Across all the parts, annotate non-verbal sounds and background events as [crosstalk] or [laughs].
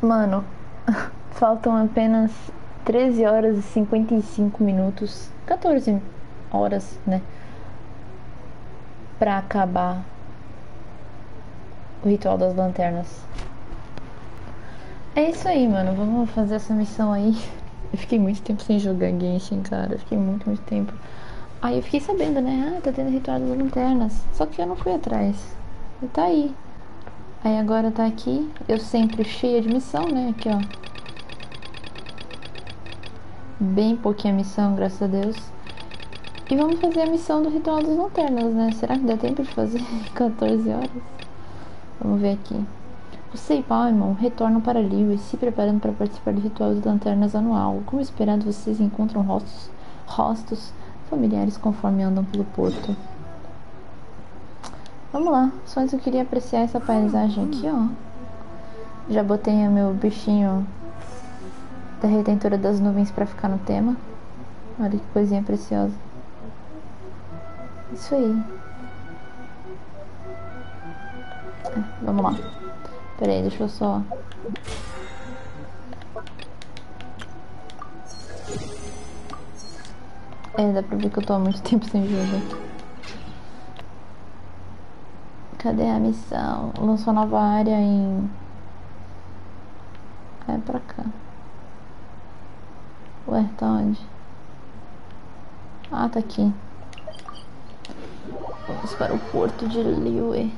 Mano, [laughs] faltam apenas 13 horas e 55 minutos. 14 horas, né? Pra acabar o ritual das lanternas. É isso aí, mano. Vamos fazer essa missão aí. [laughs] Eu fiquei muito tempo sem jogar Genshin, cara. Eu fiquei muito, muito tempo. Aí eu fiquei sabendo, né? Ah, tá tendo ritual das lanternas. Só que eu não fui atrás. E tá aí. Aí agora tá aqui. Eu sempre cheia de missão, né? Aqui, ó. Bem pouquinha missão, graças a Deus. E vamos fazer a missão do ritual das lanternas, né? Será que dá tempo de fazer [laughs] 14 horas? Vamos ver aqui. Você e Paimon retornam para Lewis, se preparando para participar do ritual das lanternas anual. Como esperado, vocês encontram rostos, rostos familiares conforme andam pelo porto. Vamos lá, só antes eu queria apreciar essa paisagem aqui, ó. Já botei o meu bichinho da retentora das nuvens para ficar no tema. Olha que coisinha preciosa. Isso aí. É, vamos lá. Pera aí, deixa eu só... É, dá pra ver que eu tô há muito [laughs] tempo sem jogo. Cadê a missão? Lançou nova área em... É pra cá. Ué, tá onde? Ah, tá aqui. Vamos para o porto de Liue.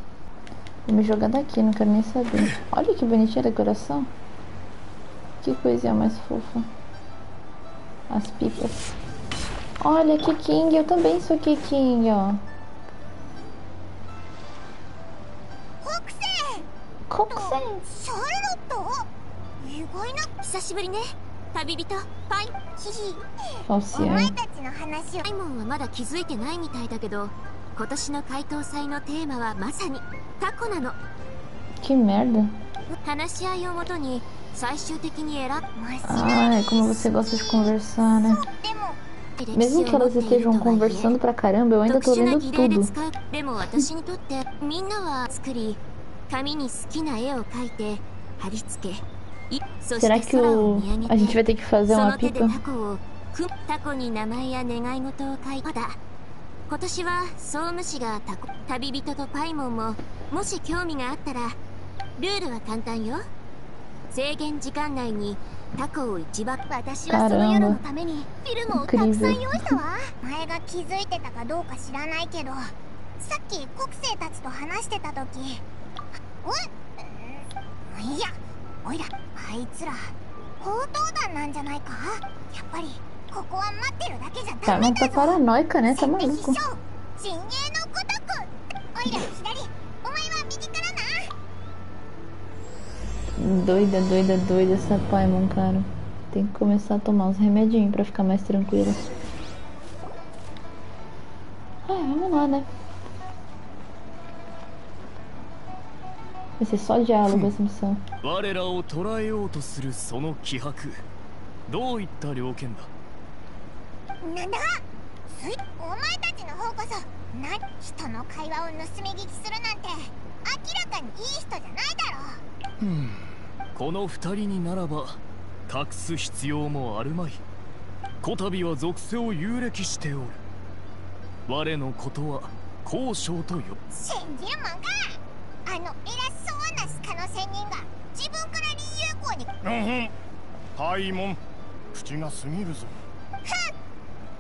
Vou me jogar daqui, não quero nem saber. Olha que bonitinha a decoração. Que coisinha mais fofa. As pipas. Olha, que King, eu também sou que King, ó. Coxen! シャーロット意外な久しぶりね旅人パイヒヒお.前たちの話をパイモンはまだ気づいてないみたいだけど今年の回答祭のテーマはまさにタコなの Que merda. 話し合いをもとに最終的に選ぶ Ai, como você gosta de conversar, né? Mesmo que elas estejam conversando pra caramba, eu ainda tô lendo tudo. 紙に好きな絵を描いて貼り付けいそ Será して que 空を o... 見上げ a て gente vai ter que? タコに名前や願い事を書いた。だ今年は総務士がタコ旅人とパイモンももし興味があったらルールは簡単よ。制限時間内にタコを一番私はその夜のためにフィルムをたくさん用意したわ。前が気づいてたかどうか知らないけどさっき国生たちと話してた時えいやおいらあいつら強盗団なんじゃないかやっぱりここは待ってるだけじゃ Tá, ダメ não だ tá ぞ paranoica, né? Tá 先手必 maluco. 勝陣営のごとくおいら左お前は右からな Doida, doida, doida essa Paimon, cara. Tem que começar a tomar uns remedinhos pra ficar mais tranquila. Ah, vamos lá, né? Vai ser só diálogo essa missão. 我らを捕らえようとするその気迫。どういった了見だ？なんだついお前たちの方こそな人の会話を盗み聞きするなんて明らかにいい人じゃないだろ。この二人にならば隠す必要もあるまい。こたびは属性を有歴しておる。我のことは交渉とよ信じるもんか。あの偉そうなスカの仙人が自分から林友校にう。んうん。パイモン口が過ぎるぞ。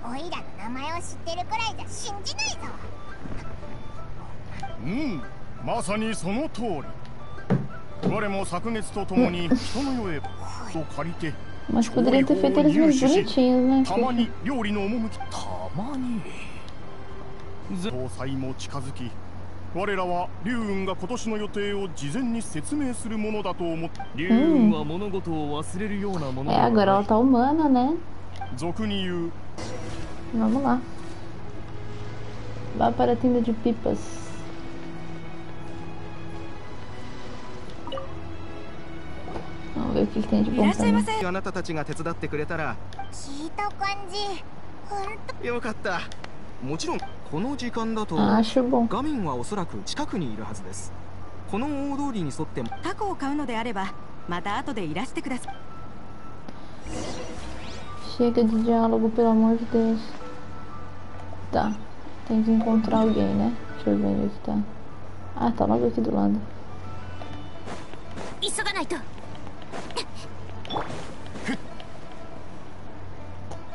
おいらの名前を知ってるくらいじゃ信じないぞ。うん。まさにその通り。我も昨月とともに人の世へと借りて Mas poderia ter feito eles mais bonitinhos, né? たまに料理の趣たまに。搭載も近づき我らは龍雲が今年の予定を事前に説明するものだと思って龍雲は物事を忘れるようなもの ela い。tá humana, né? 俗に言う Vamos lá. Vá para a tenda de pipas. Vamos ver o que, que tem de い bom らっしゃいまあなたたちが手伝ってくれたら。聞いた感じ。ほんと。よかったもちろんこの時間だと.画面はおそらく近くにいるはずですこの大通りに沿ってタコを買うのであればまた後でいらしてください Chega de diálogo, pelo amor de Deus. Tá. Tem que encontrar alguém, né? Deixa eu ver onde é que tá. Ah, tá logo aqui do lado. 急がないと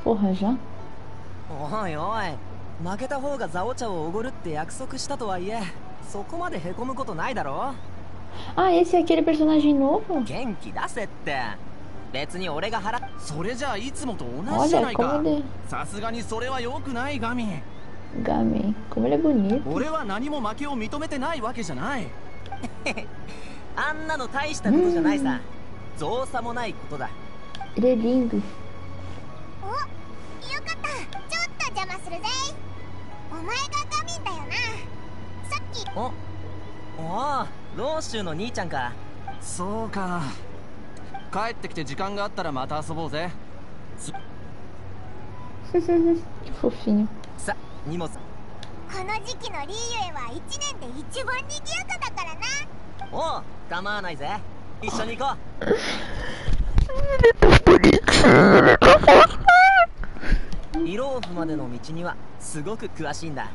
Porra, já? おいおい負けた方がザオ茶をおごるって約束したとはいえそこまでへこむことないだろ？Ah, esse é aquele personagem novo? 元気出せって。別に俺が払っそれじゃあいつもと同じじゃないか。さすがにそれは良くないガミ。Gamin. Como ele é bonito. 俺は何も負けを認めてないわけじゃない。[laughs] あんなの大したことじゃないさ。造作もないことだ。Ele é lindo. 邪魔するぜ。お前がガミンだよな。さっき。おおおローシュの兄ちゃんか。そうか。帰ってきて時間があったらまた遊ぼうぜ。fofinho. さ荷物。この時期のリーユエは1年で一番賑やかだからな。おう構わないぜ。一緒に行こうイローフまでの道にはすごく詳しいんだ。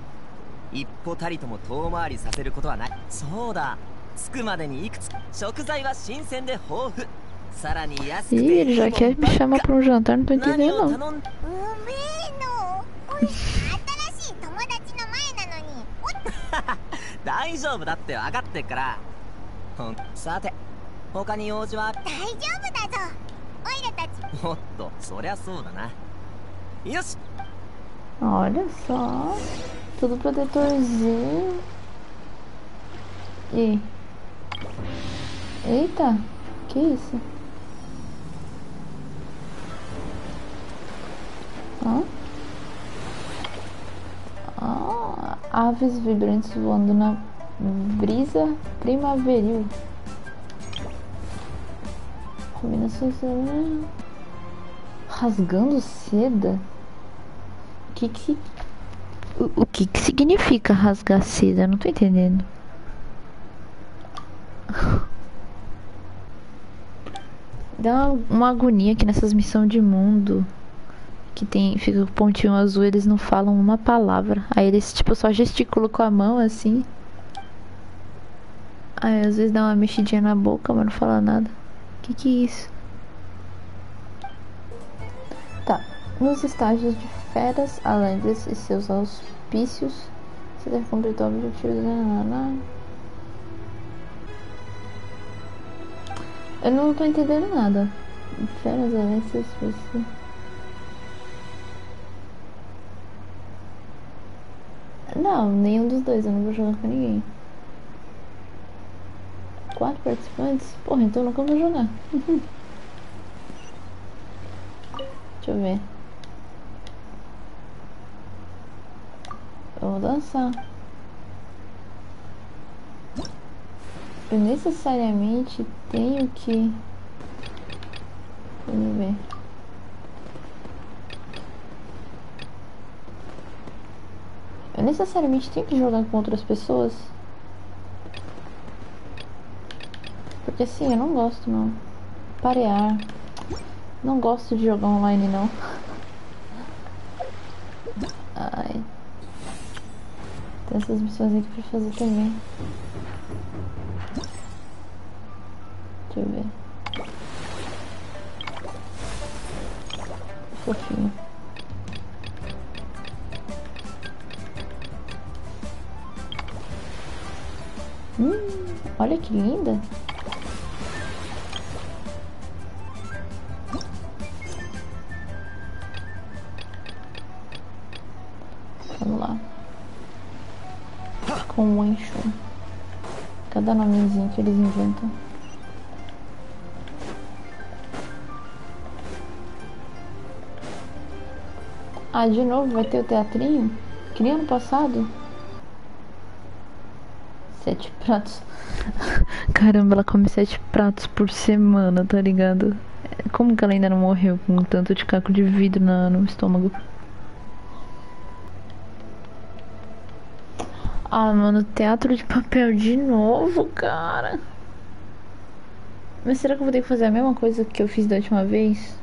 一歩たりとも遠回りさせることはない。そうだ。着くまでにいくつ食材は新鮮で豊富。さらに安くいいじゃんうめえのお新しい友達の前なのに。[laughs] 大丈夫だって分かってから。さて他に用事は？大丈夫だぞ。おいらたち。おっとそりゃそうだな。よし Olha só. Tudo protetorzinho. E. Eita. Que isso? Hã? Ah, aves vibrantes voando na brisa primaveril. Combinações. Rasgando seda? O que que. O, o que que significa rasgar seda? Eu não tô entendendo. Dá uma, uma agonia aqui nessas missões de mundo. Que tem. Fica o pontinho azul, eles não falam uma palavra. Aí eles, tipo, só gesticulam com a mão assim. Aí às vezes dá uma mexidinha na boca, mas não fala nada. Que que é isso? Nos estágios de feras, alendres e seus auspícios, você deve completar o objetivo. Né, né, Eu não tô entendendo nada. Feras, alendres, você. Não, nenhum dos dois, eu não vou jogar com ninguém. Quatro participantes? Porra, então eu nunca vou jogar. [laughs] Deixa eu ver. Vou dançar. Eu necessariamente tenho que. Vamos ver. Eu necessariamente tenho que jogar com outras pessoas? Porque assim, eu não gosto não. Parear. Não gosto de jogar online não. [laughs] Ai. Tem essas missões aqui pra fazer também. Deixa eu ver. Fofinho. Hum, olha que linda. Cada nomezinho que eles inventam. Ah, de novo vai ter o teatrinho? Que nem ano passado? Sete pratos. [laughs] Caramba, ela come sete pratos por semana, tá ligado? Como que ela ainda não morreu com tanto de caco de vidro na, no estômago? Ah, mano, teatro de papel de novo, cara. Mas será que eu vou ter que fazer a mesma coisa que eu fiz da última vez?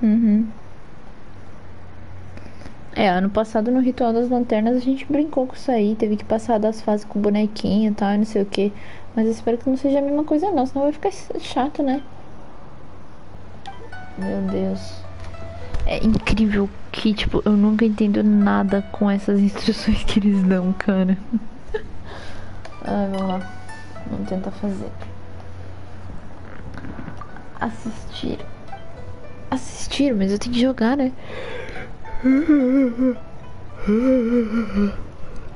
Uhum. É, ano passado no Ritual das Lanternas a gente brincou com isso aí, teve que passar das fases com bonequinho e tal, não sei o que. Mas eu espero que não seja a mesma coisa não, senão vai ficar chato, né? Meu Deus. É incrível que, tipo, eu nunca entendo nada com essas [laughs] instruções que eles dão, cara. Ai, vamos lá. Vamos tentar fazer. Assistir. Assistir, mas eu tenho que jogar, né?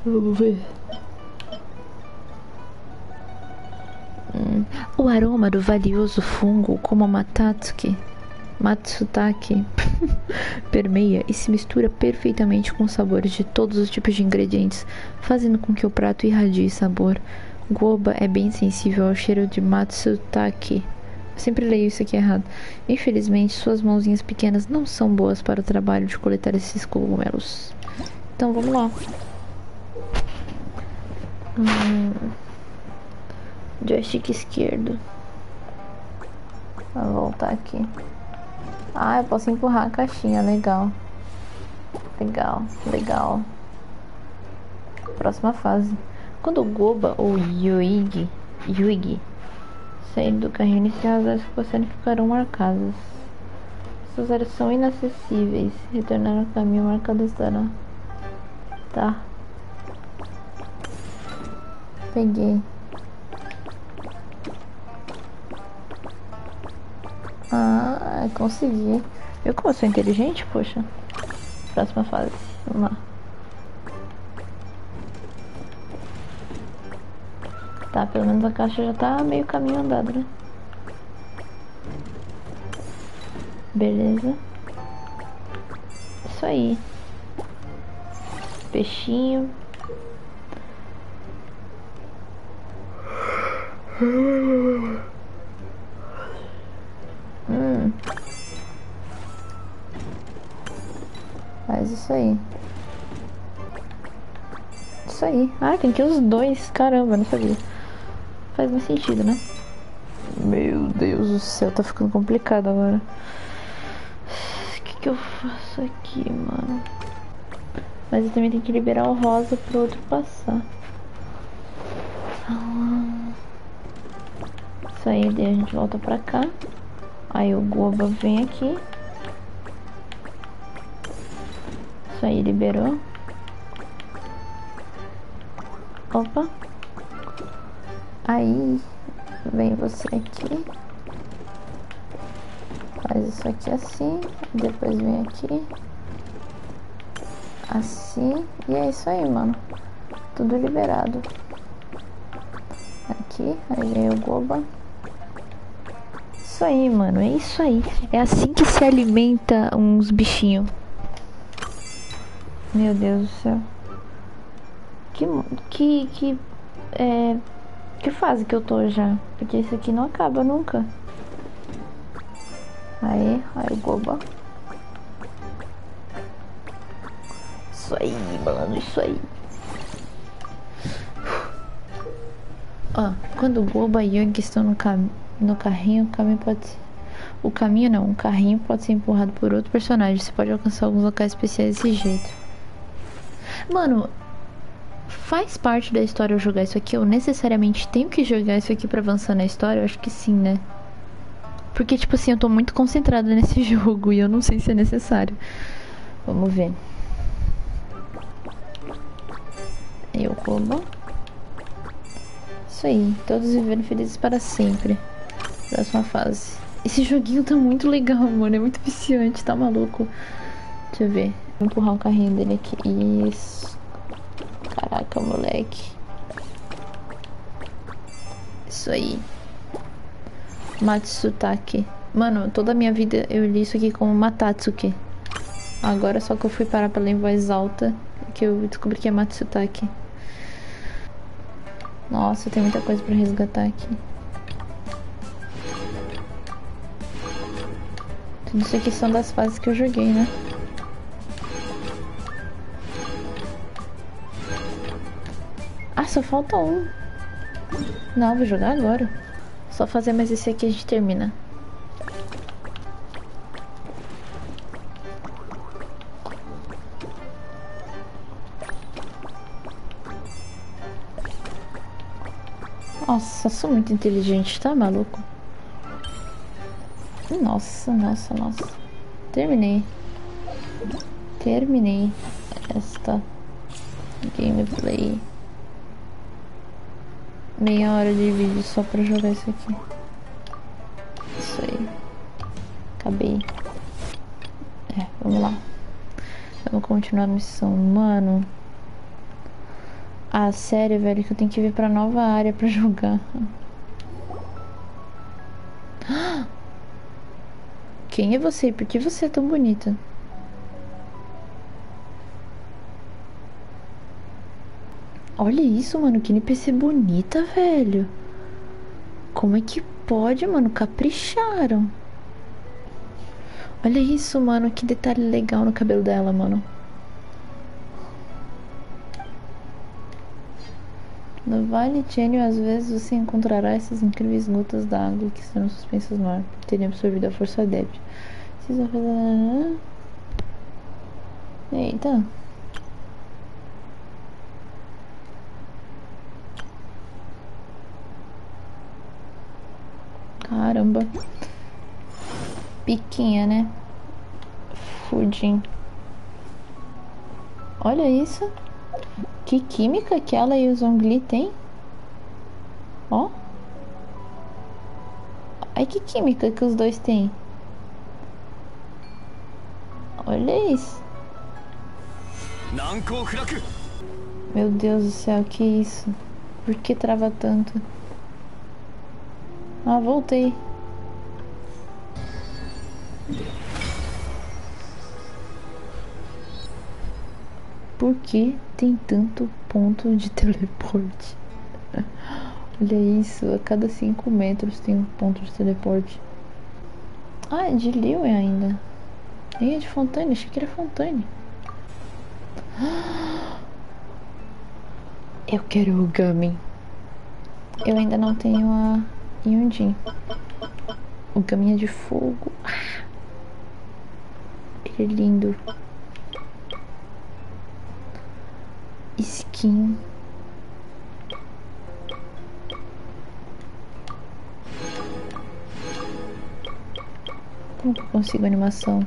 Vamos ver. Hum. O aroma do valioso fungo como matatsuki, matsutake, [laughs] permeia e se mistura perfeitamente com os sabores de todos os tipos de ingredientes, fazendo com que o prato irradie sabor. Goba é bem sensível ao cheiro de matsutake. Eu sempre leio isso aqui errado. Infelizmente, suas mãozinhas pequenas não são boas para o trabalho de coletar esses cogumelos. Então vamos lá. Hum, joystick esquerdo. Vou voltar aqui. Ah, eu posso empurrar a caixinha, legal. Legal, legal. Próxima fase. Quando o Goba ou Yuigi, Yuigi sair do carrinho inicial, as áreas que você ficarão marcadas. Essas áreas são inacessíveis. Retornar ao caminho marcado estará. Tá. Peguei. Ah, consegui. Viu como eu sou inteligente, poxa? Próxima fase. Vamos lá. Tá, pelo menos a caixa já tá meio caminho andado, né? Beleza. Isso aí. Peixinho. [laughs] isso aí. Isso aí. Ah, tem que os dois. Caramba, não sabia. Faz mais sentido, né? Meu Deus do céu, tá ficando complicado agora. O que, que eu faço aqui, mano? Mas eu também tenho que liberar o rosa pro outro passar. Isso aí, daí a gente volta pra cá. Aí o Goba vem aqui. Isso aí, liberou. Opa. Aí, vem você aqui. Faz isso aqui assim. Depois vem aqui. Assim. E é isso aí, mano. Tudo liberado. Aqui. Aí vem o Goba. Isso aí, mano. É isso aí. É assim que se alimenta uns bichinhos. Meu Deus do céu. Que, que, que, é, que fase que eu tô já? Porque isso aqui não acaba nunca. Aí, aí o Goba. Isso aí, mano, isso aí. Ó, quando o Goba e Young estão no, cam no carrinho, o caminho pode ser... O caminho não, o carrinho pode ser empurrado por outro personagem. Você pode alcançar alguns locais especiais desse jeito. Mano, faz parte da história eu jogar isso aqui? Eu necessariamente tenho que jogar isso aqui pra avançar na história? Eu acho que sim, né? Porque, tipo assim, eu tô muito concentrada [laughs] nesse jogo e eu não sei se é necessário. Vamos ver. Eu como. Isso aí, todos vivendo felizes para sempre. Próxima fase. Esse joguinho tá muito legal, mano. É muito viciante, tá maluco. Deixa eu ver. Vou empurrar o carrinho dele aqui. Isso. Caraca, moleque. Isso aí. Matsutake. Mano, toda a minha vida eu li isso aqui como Matatsuke. Agora só que eu fui parar pra ler em voz alta que eu descobri que é Matsutake. Nossa, tem muita coisa pra resgatar aqui. Tudo isso aqui são das fases que eu joguei, né? Nossa, falta um. Não, vou jogar agora. Só fazer mais esse aqui a gente termina. Nossa, sou muito inteligente, tá maluco? Nossa, nossa, nossa. Terminei. Terminei esta gameplay. Meia hora de vídeo só pra jogar isso aqui. Isso aí. Acabei. É, vamos lá. Vamos continuar a missão. Mano. Ah, sério, velho, que eu tenho que vir pra nova área pra [laughs] jogar. Quem é você? Por que você é tão bonita? Olha isso, mano. Que NPC bonita, velho. Como é que pode, mano? Capricharam. Olha isso, mano. Que detalhe legal no cabelo dela, mano. No Vale Gênio, às vezes você encontrará essas incríveis gotas d'água que estão suspensas no ar terem absorvido a força débil. Precisa fazer. Eita. Caramba. Piquinha, né? Fudim. Olha isso. Que química que ela e o Zongli têm? Ó. Ai, que química que os dois têm. Olha isso. Meu Deus do céu, que isso? Por que trava tanto? Ah, voltei. Por que tem tanto ponto de [laughs] teleporte? Olha isso, a cada 5 metros tem um ponto de teleporte. Ah, é de Lewin ainda. É de Fontaine, achei que era Fontaine. [gasps] Eu quero o Gummy. Eu ainda não tenho a Yundin. O Gummy é de fogo. Ah. Ele é lindo. Skin. Como que eu consigo animação?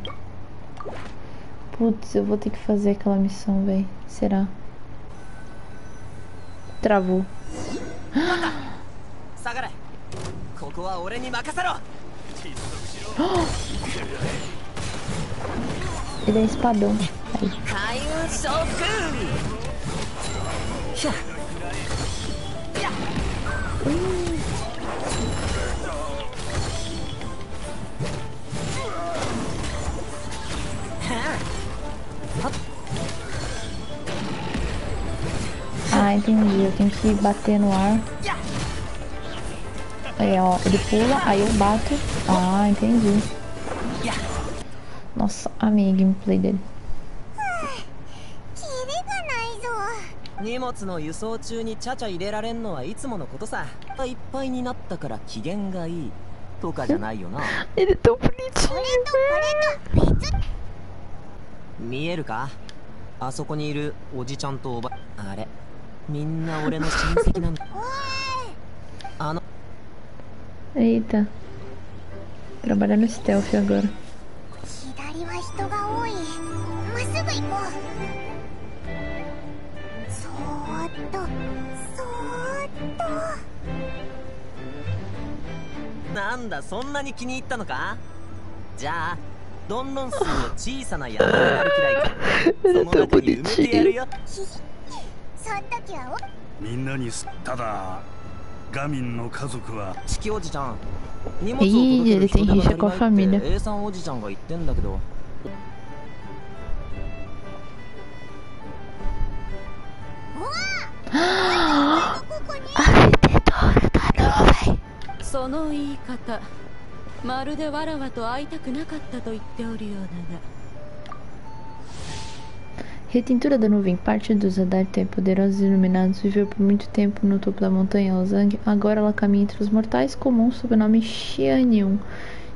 Putz, eu vou ter que fazer aquela missão, velho. Será? Travou. [gasps] [gasps] Ele é espadão. Aí. Hum. Ah, entendi. Eu tenho que bater no ar. É, ó, ele pula, aí eu bato. Ah, entendi. Nossa, amei a gameplay dele. 荷物の輸送中にちゃちゃ入れられんのはいつものことさいっぱいになったから機嫌がいいとかじゃないよな Ele é tão bonitinho. 見えるかあそこにいるおじちゃんとおばあれみんな俺の親戚なんだあの Eita. Trabalhar no stealth agora. 左は人が多いまっすぐ行こうそーっとそーっとなんだそんなに気に入ったのか?じゃあどんどん数の小さな山があるくらいかその中に埋めてやるよ。そん時はみんなにすただガミンの家族はチキおじちゃん。荷物を届ける人 a ないっ.て A さんおじちゃんが言ってんだけど。その言い方。まるでわらわと会いたくなかったと言っておるようだが Retentura da nuvem. Parte dos Adarta poderosos e iluminados viveu por muito tempo no topo da montanha Ozang. Agora ela caminha entre os mortais comum sob o nome Xianyun.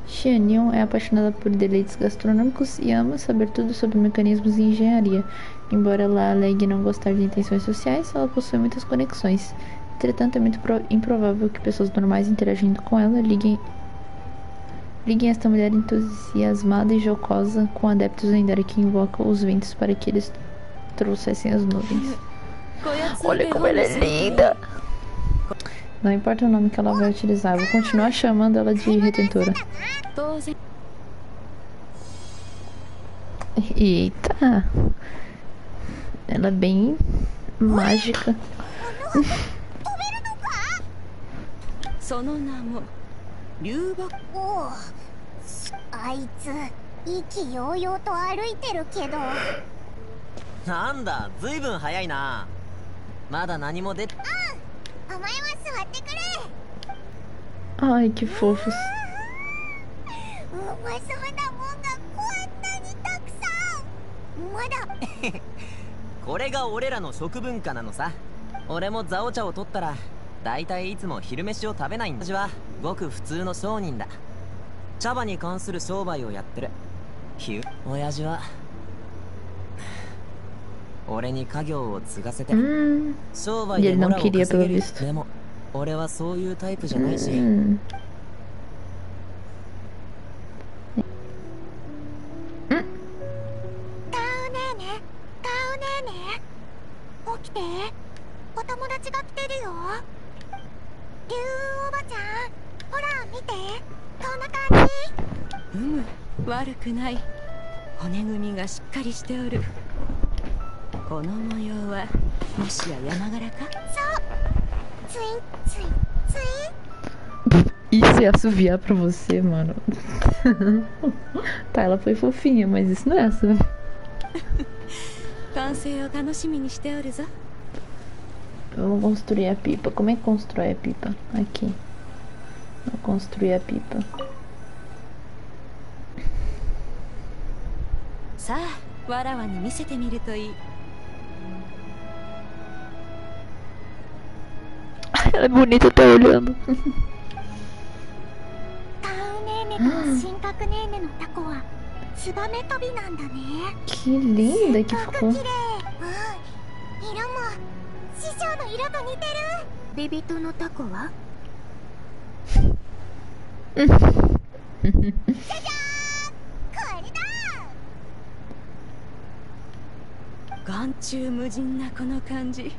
Xianyun é apaixonada por deleites gastronômicos e ama saber tudo sobre mecanismos e engenharia. Embora ela alegue não gostar de intenções sociais, ela possui muitas conexões. Entretanto, é muito improvável que pessoas normais interagindo com ela liguem Liguem esta mulher entusiasmada e jocosa com adeptos lendários que invocam os ventos para que eles trouxessem as nuvens. Olha como ela é linda! Não importa o nome que ela vai utilizar, vou continuar chamando ela de retentora. Eita! Ela é bem mágica. その名も流木おうあいつ意気揚々と歩いてるけど。なんだずいぶん早いな。まだ何も出てお前は座ってくれ。Ai, que fofos. うまそうなもんがこんなにたくさん。まだ。[laughs] これが俺らの食文化なのさ。俺もザオ茶を取ったらだいたいいつも昼飯を食べないんだ。私はごく普通の商人だ。茶葉に関する商売をやってる。ひゅ親父は。俺に家業を継がせて。商売 E で não ラを稼げ.でも俺はそういうタイプじゃないし、起きて。お友達が来てるよ竜おばちゃんほら見て。こんな感じ？うむ悪くない。骨組みがしっかりしておる。この模様はもしや山柄か？ツインツインツイン。Isso é assoviar pra você, mano. tá, ela foi fofinha, mas isso não é assoviar. 完成を楽しみにしておるぞ Vamos construir a pipa. Como é que constrói a pipa? Aqui. Vou construir a pipa. Ela [laughs] é bonita até olhando. Que linda que ficou. 師匠の色と似てるビビトのタコはこれだ眼中無人なこの感じ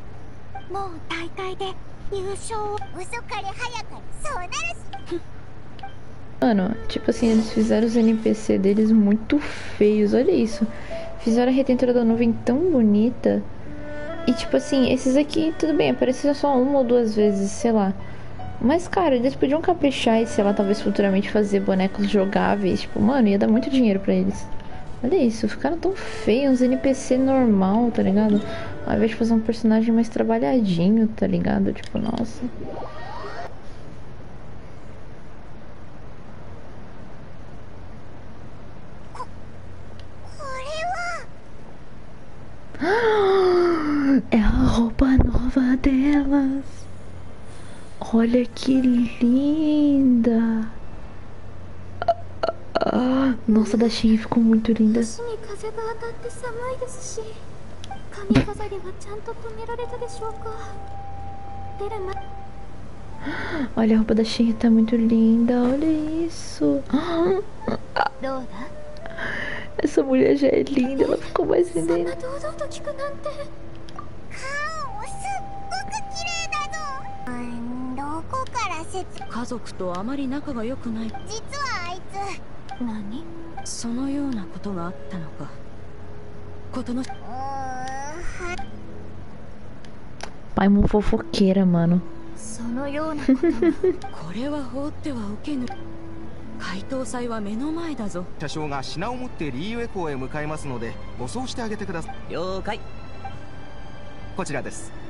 もう大会で優勝を遅かれ早かれそうなるし Mano, tipo assim, eles fizeram os NPC deles muito feios. Olha isso. Fizeram a retentora da nuvem tão bonita. E tipo assim, esses aqui, tudo bem, apareceram só uma ou duas vezes, sei lá. Mas, cara, eles podiam caprichar e, sei lá, talvez futuramente fazer bonecos jogáveis. Tipo, mano, ia dar muito dinheiro pra eles. Olha isso, ficaram tão feios, uns NPC normal, tá ligado? Ao invés de fazer um personagem mais trabalhadinho, tá ligado? Tipo, nossa. Olha que linda! Ah, nossa, da Shin ficou muito linda. Olha, a roupa da Shin tá muito linda. Olha isso. [gasps] Essa mulher já é linda. Ela ficou mais linda. うんどこから説家族とあまり仲が良くない。実はあいつ。何？うそのようなことがあったのか。ことの Pai, uma fofoqueira, mano. そのようなことが。[laughs] これは放ってはおけぬ。解答祭は目の前だぞ。車掌が品を持ってリーユエ港へ向かいますので護送してあげてください。了解。こちらです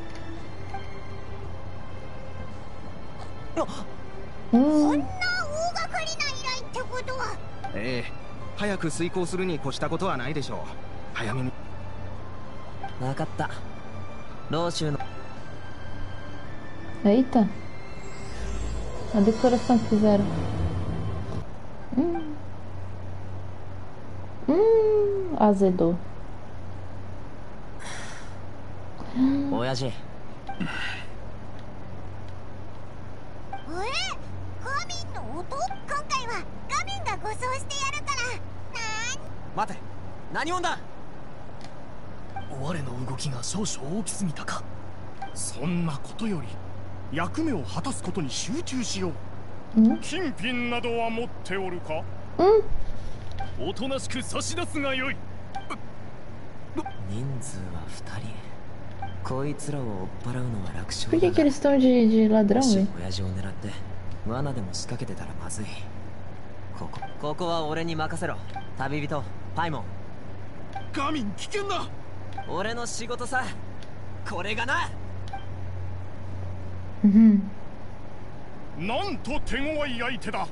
こん。な大掛かりな依頼ってことは。ええ。早く遂行するに越したことはないでしょう。早めに。分かった。老衆の。Eita. A decoração que fizeram. Hum. Hum, azedou. 親何者だ？我の動きが少々大きすぎたか。そんなことより役目を果たすことに集中しよう。うん？金品などは持っておるか？おとなしく差し出すがよい。人数は2人。こいつらを追っ払うのは楽勝 Por que, だ que eles estão de, de も ladrão, し velho? 親父を狙って罠でも仕掛けてたらまずい。ここここは俺に任せろ。旅人パイモンガミン危険だ俺の仕事さこれがななんと手強い相手だ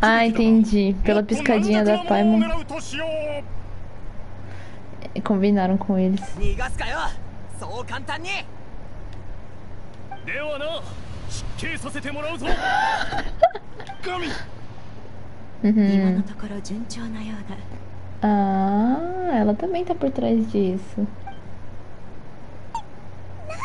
ah, entendi. Pela piscadinha da Paimon. Combinaram com eles. uhum. のところ順調なようだ Ah, ela também tá por trás disso.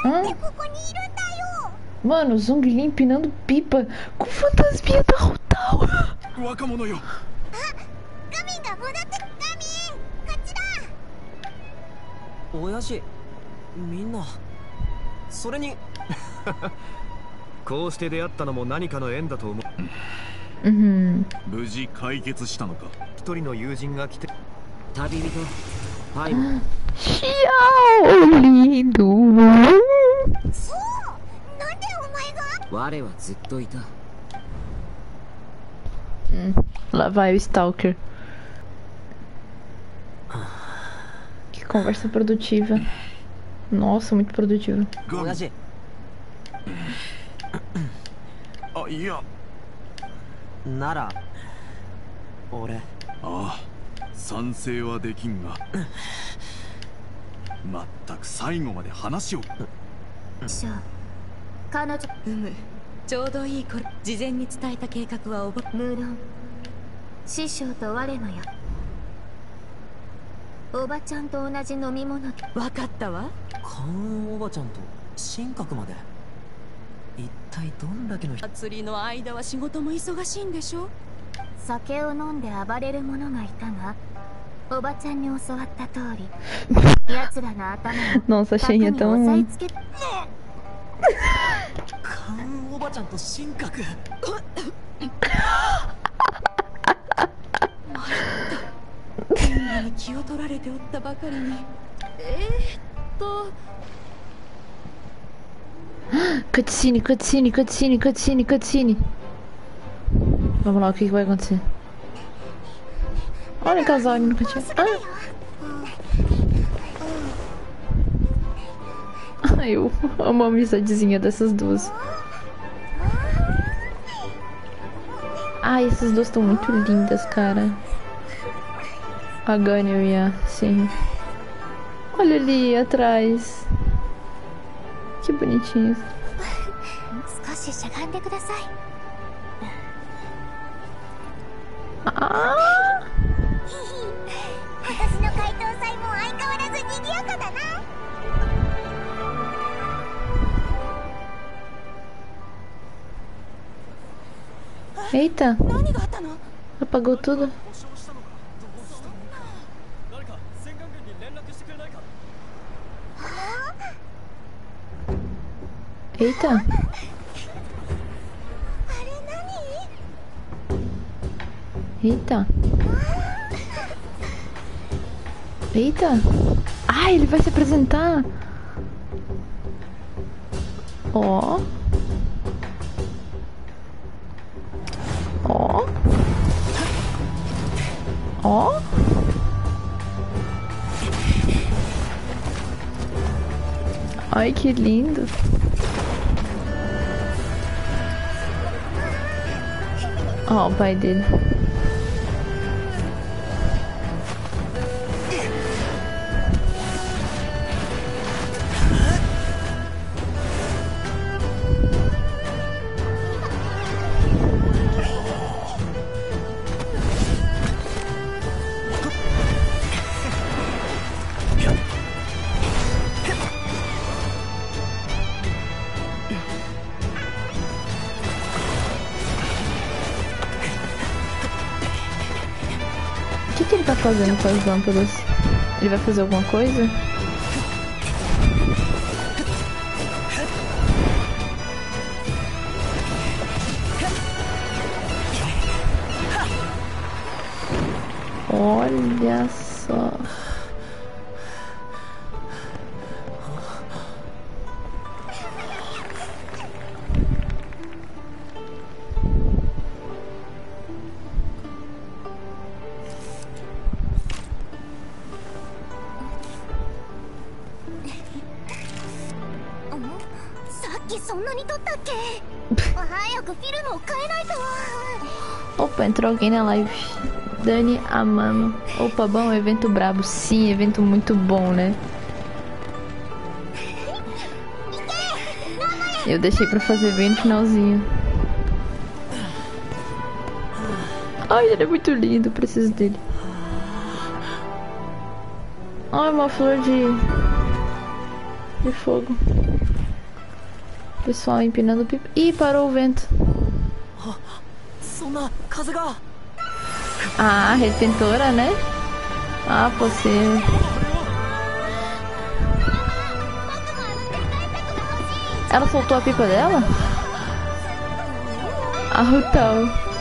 Hã? ここにいるんだよ Mano, Zung Lin empinando pipa com fantasminha da Rutal. 若者よガミンが戻ってガミンこっちだ親父みんなそれに[laughs] こうして出会ったのも何かの縁だと思う Uhum. 無事解決したのか 一人の友人が来て旅人パイモン Tchau, lindo. そうなんでお前が我はずっといた Hum, Lá vai o Stalker. Que conversa produtiva. Nossa, muito produtiva. 親父 あああ賛成はできんが。まったく最後まで話を。しょ彼女うむちょうどいい頃。事前に伝えた計画は覚え。無論。師匠と我のよおばちゃんと同じ飲み物。分かったわ。観音おばちゃんと神格まで。一体どんだけの人？祭りの間は仕事も忙しいんでしょ？酒を飲んで暴れる者がいたがおばちゃんに教わった通り [laughs] 奴らの頭を押さ.えつけ観音おばちゃんと神格に気を取られておったばかりにえー、っと Cutscene, cutscene, cutscene, cutscene, cutscene. Vamos lá, o que, que vai acontecer? Olha o casal ali no cantinho. Ah. [laughs] Ai, eu amo a amizadezinha dessas duas. Ai, essas duas estão muito lindas, cara. A Ganyu e a Sim. Olha ali atrás. Que bonitinhos. 少[laughs] ししゃがんでください Ah! 私の怪盗祭も相変わらず賑やかだな Eita, 何があったの apagou tudo. 誰か戦艦軍に連絡してくれないか Eita. Eita. Eita. Ah, ele vai se apresentar. Ó. Ó. Ó. Ai, que lindo. Ó, o pai dele. Fazendo com as lâmpadas? Ele vai fazer alguma coisa? Alguém na live. Dani Amano. Opa, bom, evento brabo. Sim, evento muito bom, né? Eu deixei pra fazer bem no finalzinho. Ai, ele é muito lindo, preciso dele. Ai, uma flor de... De fogo. Pessoal empinando pipa. Ih, parou o vento. Ah, retentora, né? Ah, você. Ela soltou a pipa dela? Ah, então.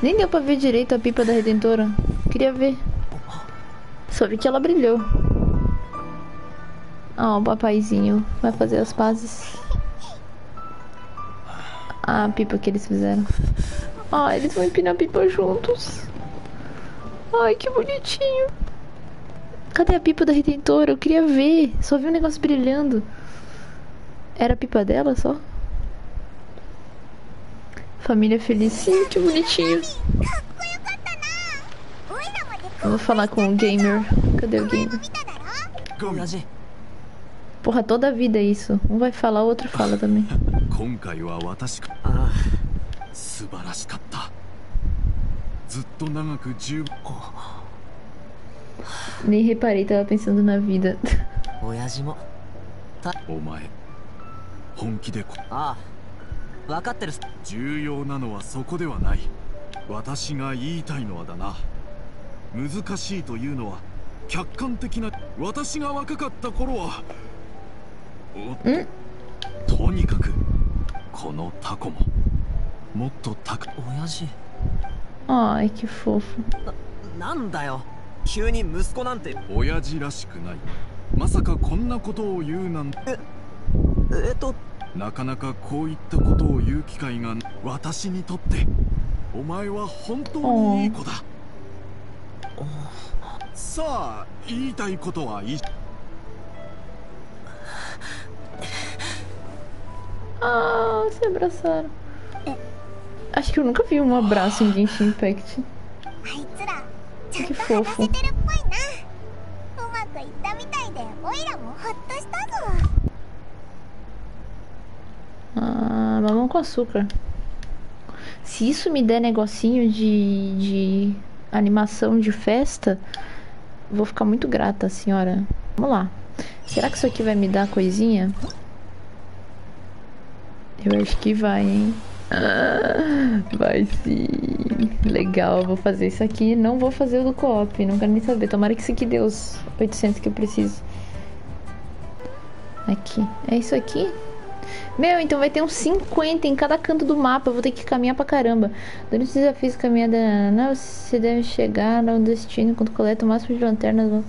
Nem deu pra ver direito a pipa da redentora. Queria ver. Só vi que ela brilhou. Ó, oh, o papaizinho vai fazer as pazes. Ah, a pipa que eles fizeram. Ah, eles vão empinar a pipa juntos. Ai, que bonitinho. Cadê a pipa da redentora? Eu queria ver. Só vi um negócio brilhando. Era a pipa dela só? Família feliz. Sim, que bonitinho. Eu vou falar com o gamer. Cadê o gamer? Porra, toda a vida é isso. Um vai falar, o outro fala também. Ah. Nem reparei, tava pensando na vida. [laughs] ああ分かってる重要なのはそこではない私が言いたいのはだな 難しいというのは客観的な私が若かった頃はととにかくこのタコももっと高親父。Ai, que fofo. ななんだよ。急に息子なんて。親父らしくない。まさかこんなことを言うなんて。ええっと。なかなかこういったことを言う機会が私にとってお前は本当にいい子ださあ言いたいことはいい Ah, se abraçaram. Acho que eu nunca vi um abraço em Genshin Impact. あいつらちゃん Que と話 fofo. せてるっぽいなうまくいったみたいでオイラもホッとしたぞ Ah, mamão com açúcar. Se isso me der negocinho de, de animação de festa, vou ficar muito grata, senhora. Vamos lá. Será que isso aqui vai me dar coisinha? Eu acho que vai, hein? Ah, vai sim. Legal, vou fazer isso aqui. Não vou fazer o do co-op, não quero nem saber. Tomara que isso aqui dê os 800 que eu preciso. Aqui. É isso aqui? Meu, então vai ter uns 50 em cada canto do mapa. Eu vou ter que caminhar pra caramba. Durante os desafios de caminhada, não, você deve chegar ao destino quando coleta o máximo de lanternas.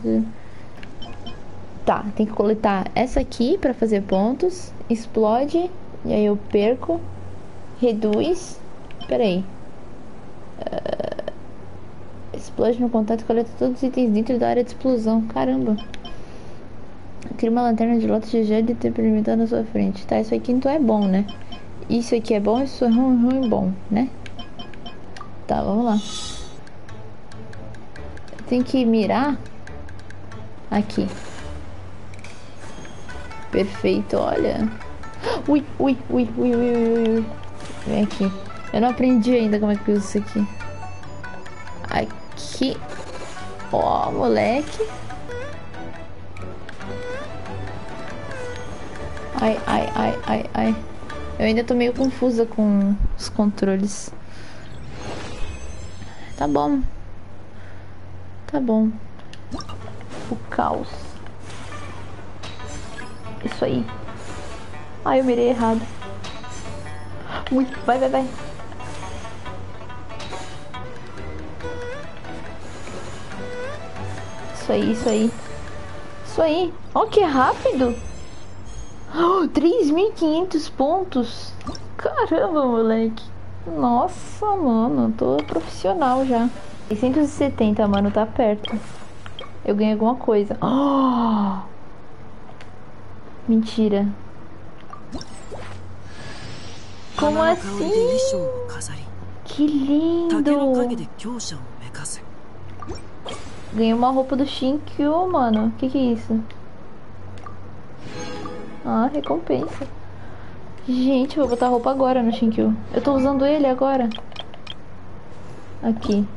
Tá, tem que coletar essa aqui pra fazer pontos. Explode. E aí eu perco. Reduz. Pera aí. Uh, explode no contato e coleta todos os itens dentro da área de explosão. Caramba. Cria uma lanterna de lotes de gel e temperamento na sua frente. Tá, isso aqui então é bom, né? Isso aqui é bom, isso é ruim, ruim bom, né? Tá, vamos lá. Tem que mirar aqui. Perfeito, olha. Ui, ui, ui, ui, ui, ui, ui. Vem aqui. Eu não aprendi ainda como é que usa isso aqui. Aqui. Ó, moleque. Ai, ai, ai, ai, ai. Eu ainda tô meio confusa com os controles. Tá bom. Tá bom. O caos. Isso aí. Ai, eu mirei errado. Ui, vai, vai, vai. Isso aí, isso aí. Isso aí. Ó, que rápido. Oh, 3.500 pontos. Caramba, moleque. Nossa, mano. Tô profissional já. 670, mano. Tá perto. Eu ganhei alguma coisa. Oh! Mentira. Como assim? Que lindo! Ganhei uma roupa do Shinkyo, mano. Que que é isso? Ah, recompensa. Gente, vou botar roupa agora no Shinkyo. Eu tô usando ele agora. Aqui.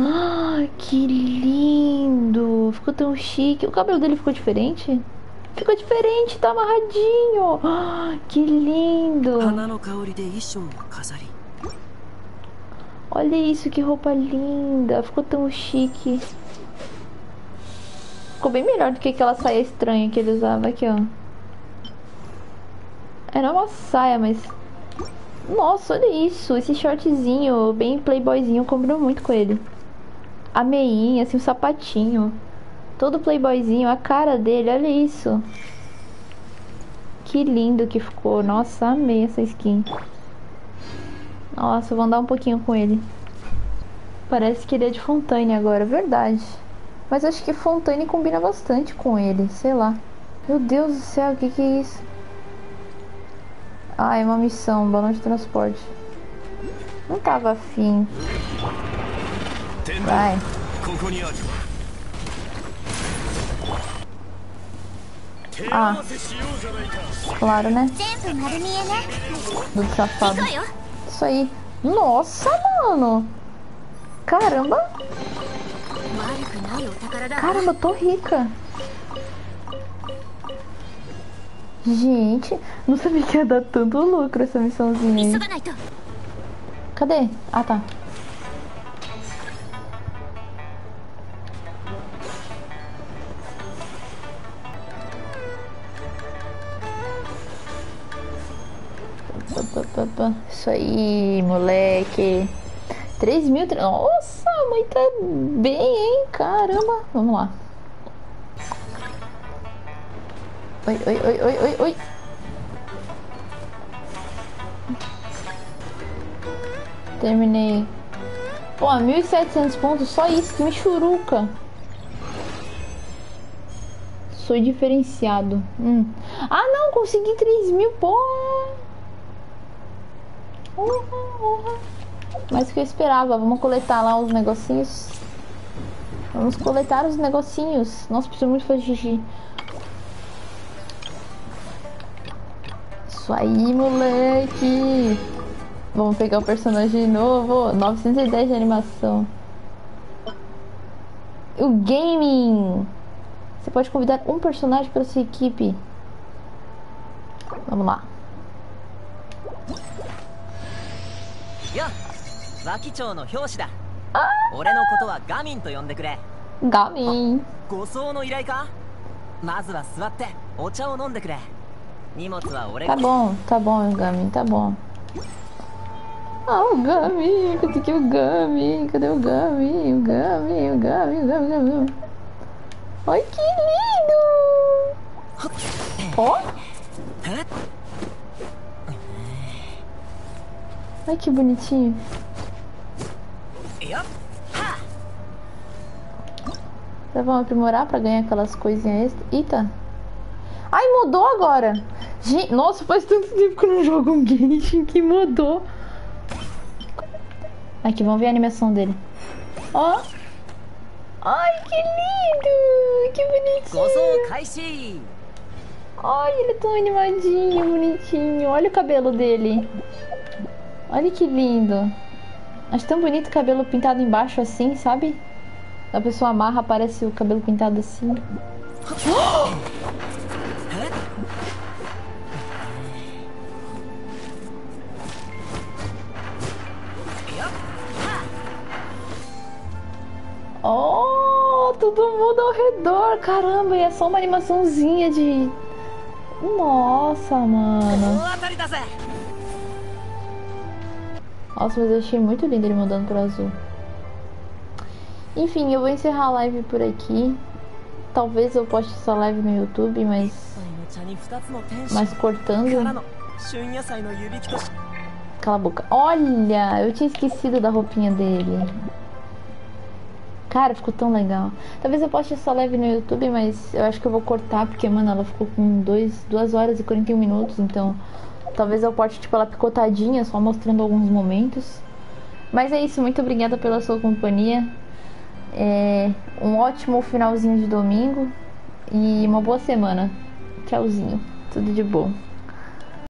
Ah, que lindo! Ficou tão chique. O cabelo dele ficou diferente? Ficou diferente, tá amarradinho. Ah, que lindo! Olha isso, que roupa linda. Ficou tão chique. Ficou bem melhor do que aquela saia estranha que ele usava aqui, ó. Era uma saia, mas... Nossa, olha isso. Esse shortzinho, bem playboyzinho, combinou muito com ele. A meinha, assim, o sapatinho. Todo playboyzinho, a cara dele, olha isso. Que lindo que ficou. Nossa, amei essa skin. Nossa, vou andar um pouquinho com ele. Parece que ele é de Fontaine agora, verdade. Mas acho que Fontaine combina bastante com ele, sei lá. Meu Deus do céu, o que, que é isso? Ah, é uma missão, balão de transporte. Não tava afim. Vai. Ah, claro, né? Do safado. Isso aí. Nossa, mano. Caramba. Caramba, tô rica. Gente, não sabia que ia dar tanto lucro essa missãozinha. Cadê? Ah, tá. Isso aí, moleque. 3 mil. Nossa, mãe tá bem, hein? Caramba. Vamos lá. Oi, oi, oi, oi, oi, oi. Terminei. Pô, 1.700 pontos, só isso, que me churuca. Sou diferenciado. Hum. Ah, não, consegui 3 mil, pô. Mais do que eu esperava. Vamos coletar lá os negocinhos. Vamos coletar os negocinhos. Nossa, preciso muito fazer xixi. Isso aí, moleque. Vamos pegar o personagem novo. 910 de animação. O gaming. Você pode convidar um personagem para sua equipe. Vamos lá. よ脇町の表紙だ。俺のことはガミンと呼んでくれ。ガミン。護送の依頼か？まずは座ってお茶を飲んでくれ。荷物は俺。がたぼんたぼんガミンたぼんあおガミン。くてきょガミン。くてもガミン。ガミンガミンガミンガミン。おいきりーどーお？っおいきぼにちん Já vamos aprimorar pra ganhar aquelas coisinhas extra. Eita! Ai, mudou agora! Gente, nossa, faz tanto tempo que eu não jogo um Genshin [laughs] que mudou. Aqui, vamos ver a animação dele. Ó! Ai, que lindo! Que bonitinho! Ai, ele é tão animadinho, bonitinho. Olha o cabelo dele. Olha que lindo. Acho tão bonito o cabelo pintado embaixo assim, sabe? A pessoa amarra, aparece o cabelo pintado assim. [gasps] Oh, tudo muda ao redor, caramba, e é só uma animaçãozinha de... Nossa, mano. Nossa, mas eu achei muito lindo ele mudando pro azul. Enfim, eu vou encerrar a live por aqui. Talvez eu poste essa live no YouTube, mas. Mas cortando. Cala a boca. Olha, eu tinha esquecido da roupinha dele. Cara, ficou tão legal. Talvez eu poste essa live no YouTube, mas eu acho que eu vou cortar, porque, mano, ela ficou com 2 horas e 41 minutos, então talvez eu poste, tipo, ela picotadinha, só mostrando alguns momentos. Mas é isso, muito obrigada pela sua companhia. É um ótimo finalzinho de domingo e uma boa semana. Tchauzinho. Tudo de bom.